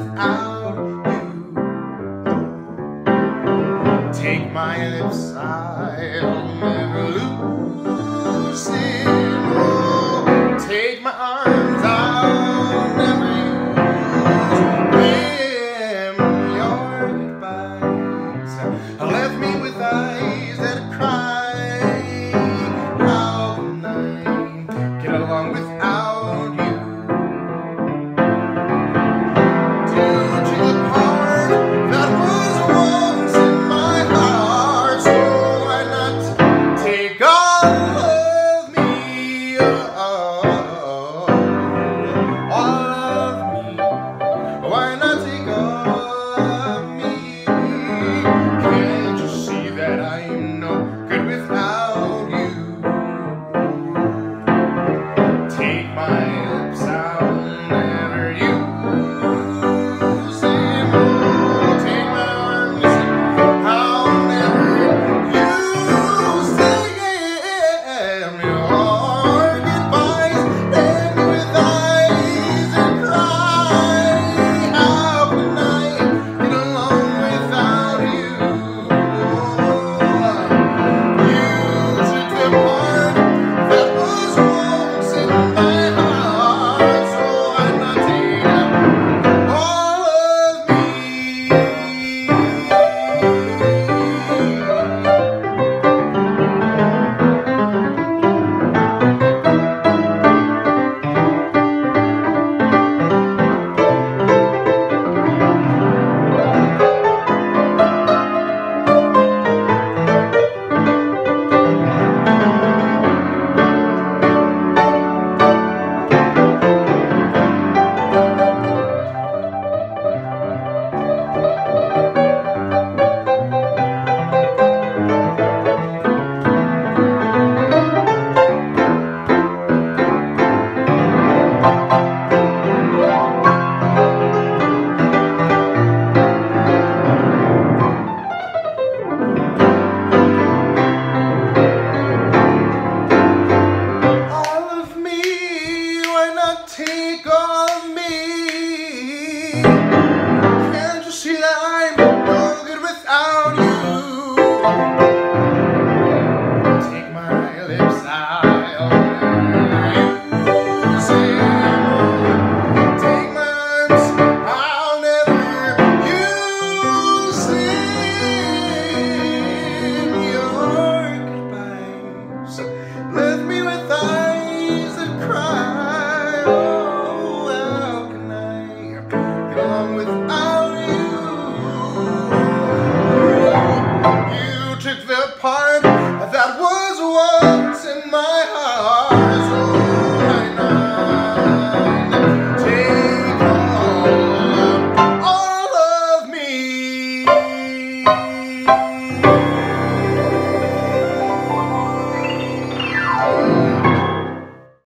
without you? Take my lips, I'll never lose them. take